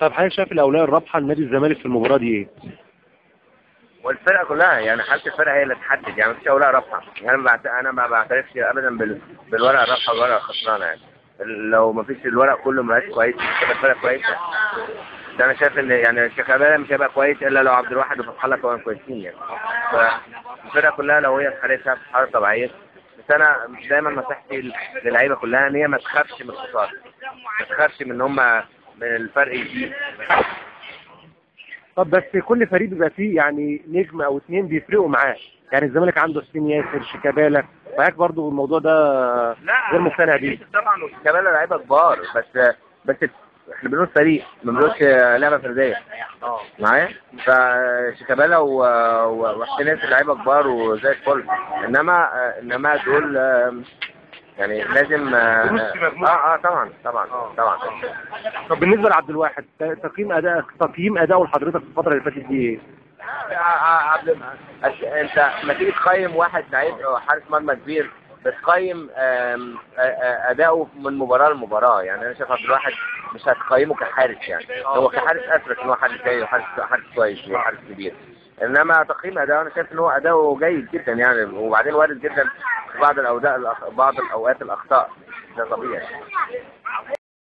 طب حضرتك شايف الأولوية الرابحة لنادي الزمالك في المباراة دي إيه؟ والفرقة كلها يعني حالة الفرقة هي اللي تحدد يعني مفيش اوراق رابحة. يعني أنا بعت- أنا ما بعترفش ابدا بال... بالورقة الرابحة والورقة الخسرانة يعني. لو مفيش الورق كله مبقاش كويس تبقى الفرقة كويسة. ده أنا شايف إن يعني شيكابالا مش هيبقى كويس إلا لو عبد الواحد وفتح الله كانوا كويسين يعني. فالفرقه كلها لو هي في حالتها في حالة طبيعية. بس أنا دايما نصيحتي للعيبة كلها إن هي ما تخافش من الخسارة. ما تخافش من إن هم من الفرق يزيد طب بس كل فريق بيبقى فيه يعني نجم أو اتنين بيفرقوا معاه. يعني الزمالك عنده حسين ياسر شيكابالا. معاك برضو الموضوع ده غير مقتنع بيه. طبعا وشيكابالا لعيبة كبار بس بس إحنا بنقول فريق ما بنقولش لعبة فردية. معايا؟ فشيكابالا وحسين ياسر لعيبة كبار وزي الفل. انما إنما دول يعني لازم آه آه طبعا طبعا طبعا. طب بالنسبة لعبد الواحد تقييم أداء تقييم اداؤه لحضرتك في الفترة اللي فاتت دي إيه؟ آه، آه، عبد أنت لما تيجي تقيم واحد لعيب حارس مرمى كبير بتقيم آه، آه، أداؤه من مباراة لمباراة. يعني أنا شايف عبد الواحد مش هتقيمه كحارس يعني. هو كحارس اثبت إن هو حارس جيد وحارس حارس كويس وحارس كبير. إنما تقييم أداؤه أنا شايف إن هو أداؤه جيد جدا يعني وبعدين وارد جدا بعض الاوقات بعض الأوقات الأخطاء. ده طبيعي.